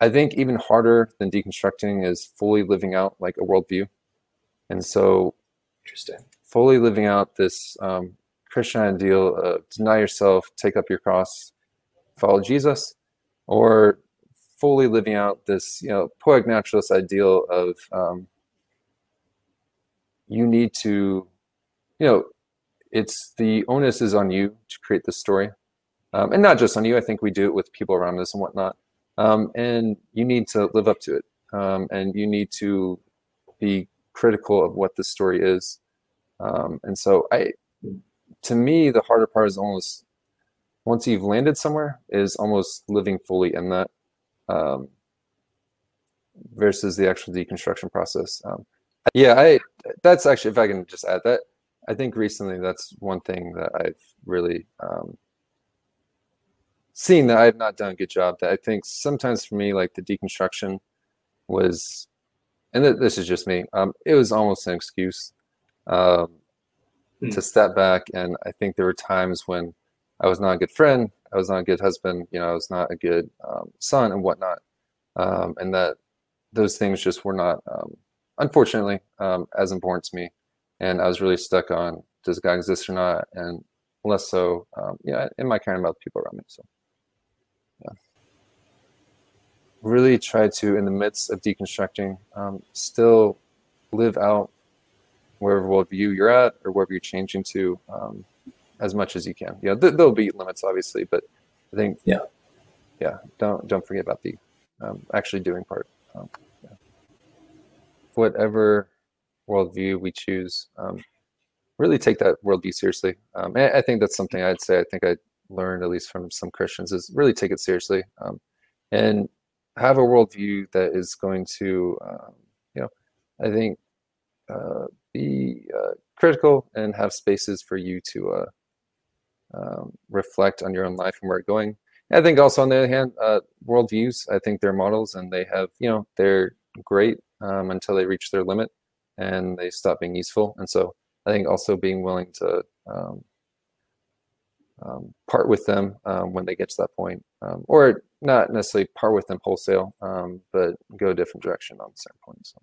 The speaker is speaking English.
I think even harder than deconstructing is fully living out like a worldview. And so, interesting. Fully living out this um, Christian ideal of deny yourself, take up your cross, follow Jesus, or fully living out this, you know, poetic naturalist ideal of um, you need to, you know, it's the onus is on you to create this story, um, and not just on you. I think we do it with people around us and whatnot, um, and you need to live up to it, um, and you need to be critical of what the story is. Um, and so, I, to me, the harder part is almost once you've landed somewhere is almost living fully in that um, versus the actual deconstruction process. Um, yeah, I that's actually if I can just add that I think recently that's one thing that I've really um, seen that I've not done a good job. That I think sometimes for me, like the deconstruction was, and th- this is just me. Um, it was almost an excuse um, hmm. to step back, and I think there were times when I was not a good friend, I was not a good husband, you know, I was not a good um, son and whatnot, um, and that those things just were not, um, unfortunately, um, as important to me and I was really stuck on does God exist or not, and less so, um, yeah, in my caring about the people around me. So, really try to, in the midst of deconstructing, um, still live out wherever worldview you're at or wherever you're changing to, um, as much as you can. Yeah, th- there'll be limits, obviously, but I think, yeah, yeah, don't don't forget about the um, actually doing part. Um, yeah. Whatever worldview we choose, um, really take that worldview seriously. Um, I think that's something I'd say. I think I learned at least from some Christians is really take it seriously um, and have a worldview that is going to, um, you know, I think uh, be uh, critical and have spaces for you to uh, um, reflect on your own life and where it's going. I think also on the other hand, uh, worldviews, I think they're models and they have, you know, they're great um, until they reach their limit and they stop being useful. And so I think also being willing to um, part with them um, when they get to that point, um, or not necessarily part with them wholesale, um, but go a different direction on certain points. So.